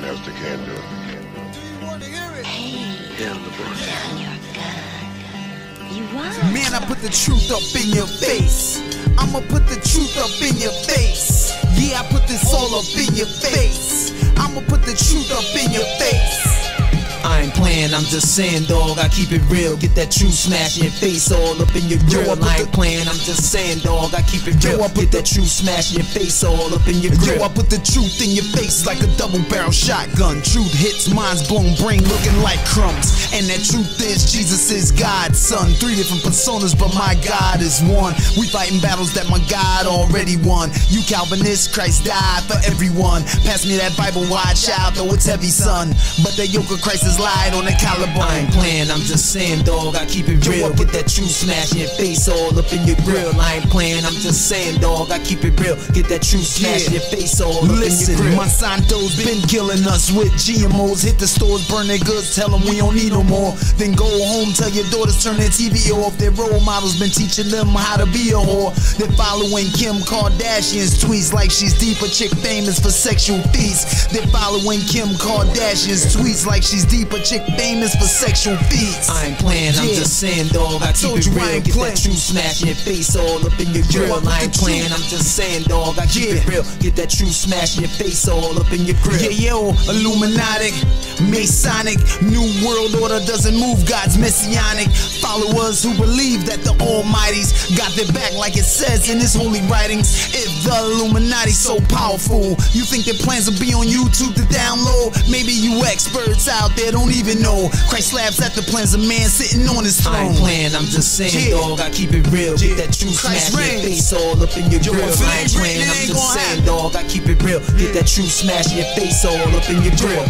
one else that can do it. Man, I put the truth up in your face. I'ma put the truth up in your face. Yeah, I put this all up in your face. I'ma put the truth up in your face. I ain't playing, I'm just saying, dog. I keep it real. Get that truth smashing your face all up in your Yo, I, I ain't playing, I'm just saying, dog. I keep it Yo, real. I put Get that truth smashing your face all up in your grill. Yo, I put the truth in your face like a double barrel shotgun. Truth hits, mind's blown, brain looking like crumbs. And that truth is, Jesus is God's son. Three different personas, but my God is one. We fighting battles that my God already won. You Calvinist, Christ died for everyone. Pass me that Bible, watch out, though it's heavy, son. But the yoke of Christ is light on the I ain't playing, I'm just saying, dog. I keep it real. Get that truth smashing your face all up in your grill. I ain't playing, I'm just saying, dog. I keep it real. Get that truth smash in your face all up Listen, in your grill. Monsanto's been killing us with GMOs. Hit the stores, burn their goods, tell them we don't need no more. Then go home, tell your daughters turn their TV off. Their role models been teaching them how to be a whore. They're following Kim Kardashian's tweets like she's deeper chick famous for sexual feats. They're following Kim Kardashian's tweets like she's deeper chick famous for sexual feats. I ain't playing, I'm just saying, dog. I, keep told it you I real. ain't Get playing. that truth smash in your face all up in your grill. put I ain't playing, I'm just saying, dog. I keep Yeah. it real. Get that truth smash in your face all up in your grill. Yeah, yo, Illuminati, Masonic, New World Order doesn't move God's messianic. Followers who believe that the Almighty's got their back, like it says in His holy writings. If the Illuminati's so powerful, you think their plans will be on YouTube to download? Maybe you experts out there don't even know. Christ laughs at the plans of man sitting on His throne. I ain't playing, I'm just saying, Yeah. dog. I keep it real. Get that truth Christ smash in your face all up in your Yo, grill. I ain't playing, I'm just saying, happen. dog. I keep it real. Get that truth smash your face all up in your grill.